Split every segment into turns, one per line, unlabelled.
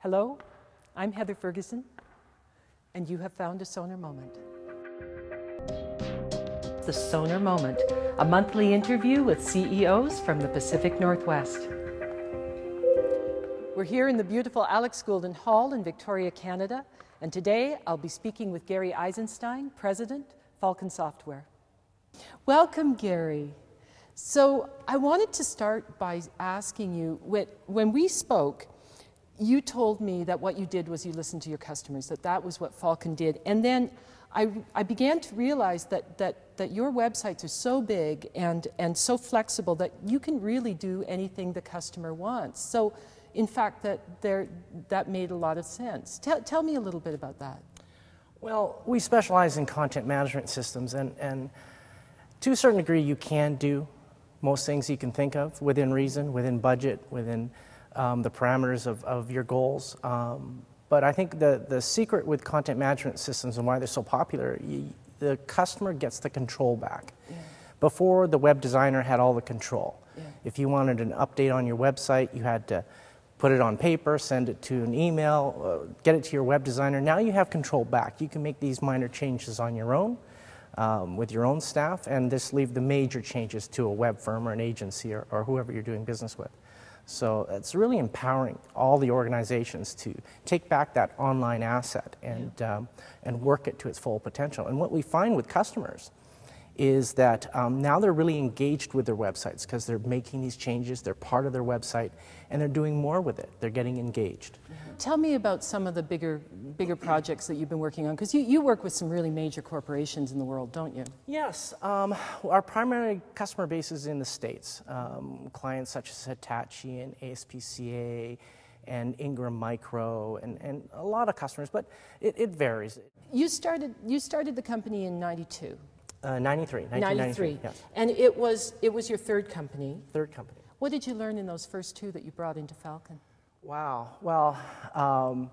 Hello, I'm Heather Ferguson, and you have found a Sonar Moment. The Sonar Moment, a monthly interview with CEOs from the Pacific Northwest. We're here in the beautiful Alix Goolden Hall in Victoria, Canada, and today I'll be speaking with Gary Eisenstein, President, Falcon Software. Welcome, Gary. So, I wanted to start by asking you when we spoke, you told me that what you did was you listened to your customers, that that was what Falcon did. And then I, I began to realize that, that, that your websites are so big and, and so flexible that you can really do anything the customer wants. So, in fact, that, there, that made a lot of sense. Tell, tell me a little bit about that.
Well, we specialize in content management systems, and, and to a certain degree, you can do most things you can think of within reason, within budget, within um, the parameters of, of your goals. Um, but I think the, the secret with content management systems and why they're so popular, you, the customer gets the control back. Yeah. Before, the web designer had all the control. Yeah. If you wanted an update on your website, you had to put it on paper, send it to an email, uh, get it to your web designer. Now you have control back. You can make these minor changes on your own um, with your own staff and just leave the major changes to a web firm or an agency or, or whoever you're doing business with. So it's really empowering all the organizations to take back that online asset and, yeah. um, and work it to its full potential. And what we find with customers is that um, now they're really engaged with their websites because they're making these changes, they're part of their website, and they're doing more with it. They're getting engaged.
Tell me about some of the bigger, bigger projects that you've been working on, because you, you work with some really major corporations in the world, don't you?
Yes. Um, our primary customer base is in the States. Um, clients such as Hitachi and ASPCA and Ingram Micro and, and a lot of customers, but it, it varies.
You started, you started the company in 92.
Uh, 93,
93. Yes. And it was, it was your third company.
Third company.
What did you learn in those first two that you brought into Falcon?
Wow. Well, um,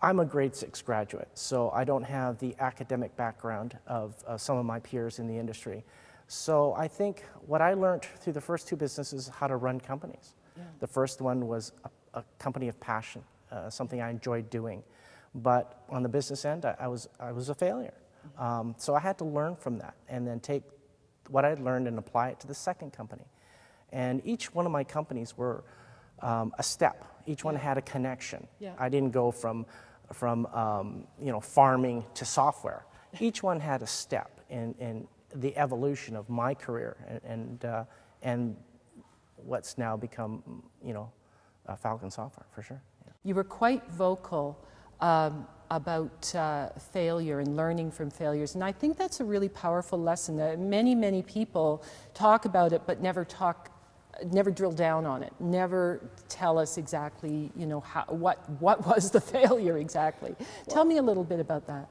I'm a grade six graduate, so I don't have the academic background of, of, some of my peers in the industry. So I think what I learned through the first two businesses is how to run companies. Yeah. The first one was a, a company of passion, uh, something I enjoyed doing. But on the business end, I, I was, I was a failure. Um, so I had to learn from that and then take what I'd learned and apply it to the second company. And each one of my companies were um, a step. Each one had a connection. Yeah. I didn't go from, from um, you know, farming to software. Each one had a step in, in the evolution of my career and, and, uh, and what's now become, you know, uh, Falcon Software for sure.
Yeah. You were quite vocal um, about uh, failure and learning from failures. And I think that's a really powerful lesson. That many, many people talk about it, but never talk, never drill down on it. Never tell us exactly, you know, how, what what was the failure exactly. Well, tell me a little bit about that.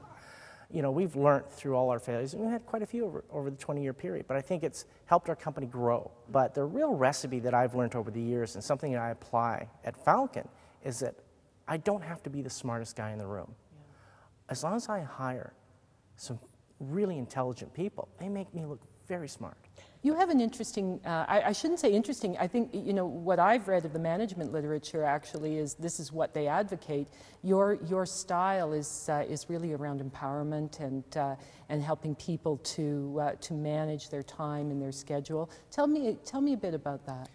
You know, we've learned through all our failures, and we had quite a few over, over the 20-year period. But I think it's helped our company grow. But the real recipe that I've learned over the years, and something that I apply at Falcon, is that I don't have to be the smartest guy in the room as long as I hire some really intelligent people, they make me look very smart.
You have an interesting, uh, I, I, shouldn't say interesting, I think, you know, what I've read of the management literature actually is this is what they advocate. Your, your style is, uh, is really around empowerment and, uh, and helping people to, uh, to manage their time and their schedule. Tell me, tell me a bit about that.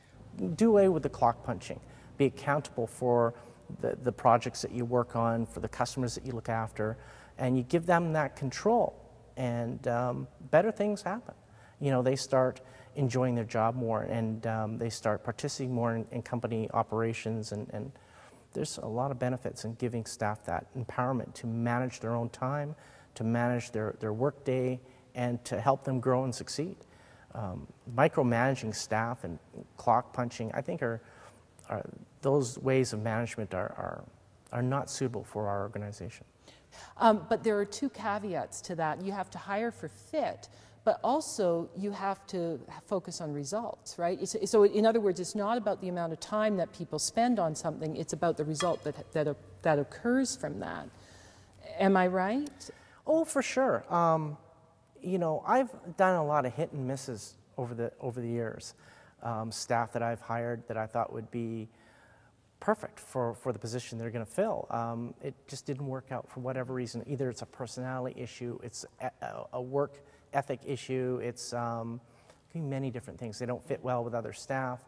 Do away with the clock punching. Be accountable for the, the projects that you work on, for the customers that you look after, and you give them that control, and um, better things happen. You know, they start enjoying their job more, and um, they start participating more in, in company operations, and, and there's a lot of benefits in giving staff that empowerment to manage their own time, to manage their, their work day, and to help them grow and succeed. Um, micromanaging staff and clock punching, I think, are are, those ways of management are, are, are not suitable for our organization.
Um, but there are two caveats to that. You have to hire for fit, but also you have to focus on results, right? It's, so, in other words, it's not about the amount of time that people spend on something, it's about the result that, that, that occurs from that. Am I right?
Oh, for sure. Um, you know, I've done a lot of hit and misses over the, over the years um, staff that I've hired that I thought would be perfect for, for the position they're going to fill. Um, it just didn't work out for whatever reason. Either it's a personality issue, it's a, a work ethic issue, it's um, many different things. They don't fit well with other staff.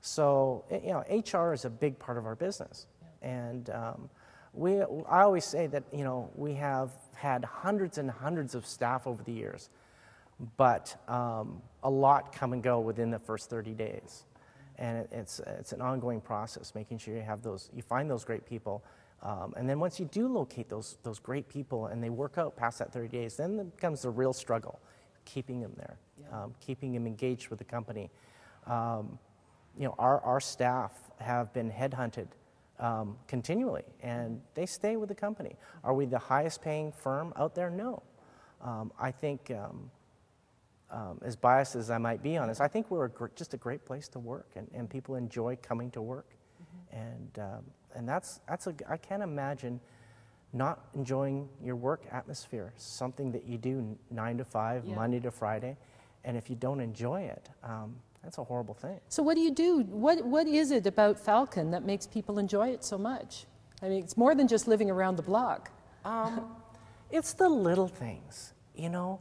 So, eh, you know, HR is a big part of our business. And um, we, I always say that, you know, we have had hundreds and hundreds of staff over the years, but um, a lot come and go within the first 30 days and it, it's, it's an ongoing process, making sure you have those, you find those great people. Um, and then once you do locate those, those great people and they work out past that 30 days, then it becomes the real struggle, keeping them there, yeah. um, keeping them engaged with the company. Um, you know, our, our staff have been headhunted um, continually and they stay with the company. Are we the highest paying firm out there? No. Um, I think um, as biased as I might be on this, I think we're a gr- just a great place to work, and, and people enjoy coming to work, mm-hmm. and um, and that's that's a I can't imagine not enjoying your work atmosphere, something that you do nine to five, yeah. Monday to Friday, and if you don't enjoy it, um, that's a horrible thing.
So what do you do? What what is it about Falcon that makes people enjoy it so much? I mean, it's more than just living around the block.
Um, it's the little things, you know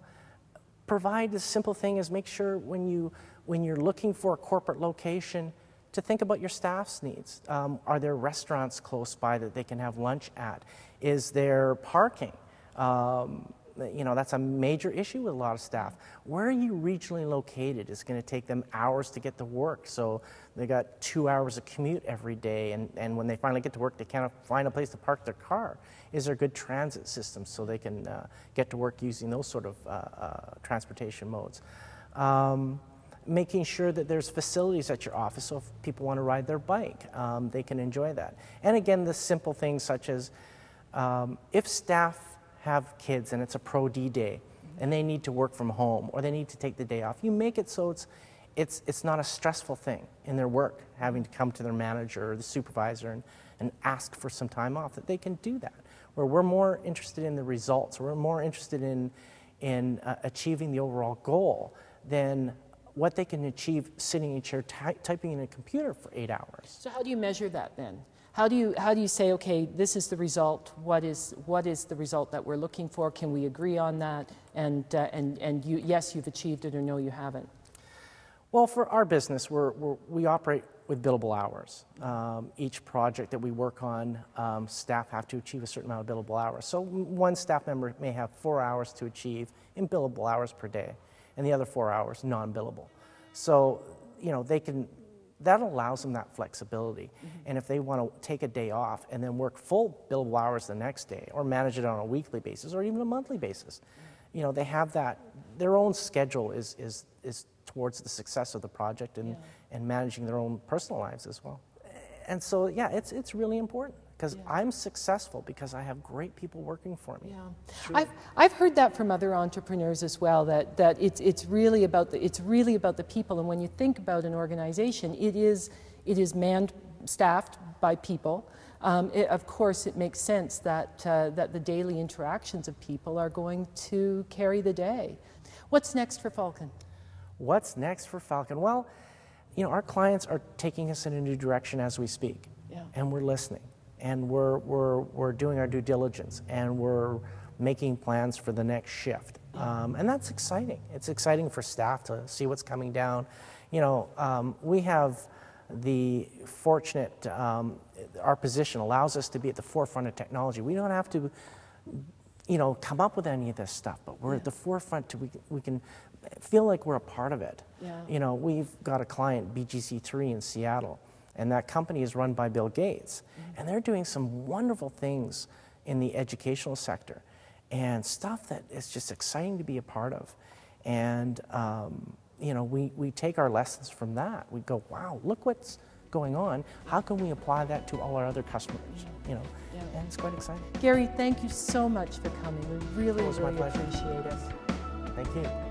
provide the simple thing is make sure when, you, when you're looking for a corporate location to think about your staff's needs. Um, are there restaurants close by that they can have lunch at? Is there parking? Um, you know, that's a major issue with a lot of staff. Where are you regionally located? It's going to take them hours to get to work. So they got two hours of commute every day. And, and when they finally get to work, they can't find a place to park their car. Is there good transit systems so they can uh, get to work using those sort of uh, uh, transportation modes? Um, making sure that there's facilities at your office so if people want to ride their bike, um, they can enjoy that. And again, the simple things such as um, if staff have kids and it's a pro D day and they need to work from home or they need to take the day off, you make it so it's, it's, it's not a stressful thing in their work, having to come to their manager or the supervisor and, and ask for some time off, that they can do that. Where we're more interested in the results, we're more interested in, in uh, achieving the overall goal than what they can achieve sitting in a chair ty- typing in a computer for eight hours.
So, how do you measure that then? How do you, how do you say, okay, this is the result, what is, what is the result that we're looking for? Can we agree on that? And, uh, and, and you, yes, you've achieved it, or no, you haven't?
Well, for our business, we're, we're we operate with billable hours. Um, each project that we work on, um, staff have to achieve a certain amount of billable hours. So one staff member may have four hours to achieve in billable hours per day, and the other four hours non-billable. So, you know, they can that allows them that flexibility. Mm-hmm. And if they want to take a day off and then work full billable hours the next day, or manage it on a weekly basis, or even a monthly basis, you know, they have that. Their own schedule is is is towards the success of the project and yeah. and managing their own personal lives as well. And so, yeah, it's it's really important because yeah. I'm successful because I have great people working for me.
Yeah, I've, I've heard that from other entrepreneurs as well. That that it's it's really about the it's really about the people. And when you think about an organization, it is it is manned, staffed by people. Um, it, of course, it makes sense that uh, that the daily interactions of people are going to carry the day. What's next for Falcon?
What's next for Falcon? Well, you know, our clients are taking us in a new direction as we speak, yeah. and we're listening and we're, we're, we're doing our due diligence and we're making plans for the next shift. Um, and that's exciting. It's exciting for staff to see what's coming down. You know, um, we have the fortunate, um, our position allows us to be at the forefront of technology. We don't have to, you know, come up with any of this stuff, but we're yeah. at the forefront to, we, we can feel like we're a part of it. Yeah. You know, we've got a client, BGC3 in Seattle, and that company is run by Bill Gates. Mm-hmm. And they're doing some wonderful things in the educational sector and stuff that is just exciting to be a part of. And, um, you know, we, we take our lessons from that. We go, wow, look what's going on. How can we apply that to all our other customers? You know, yeah. and it's quite exciting.
Gary, thank you so much for coming. We really, really appreciate it.
Thank you.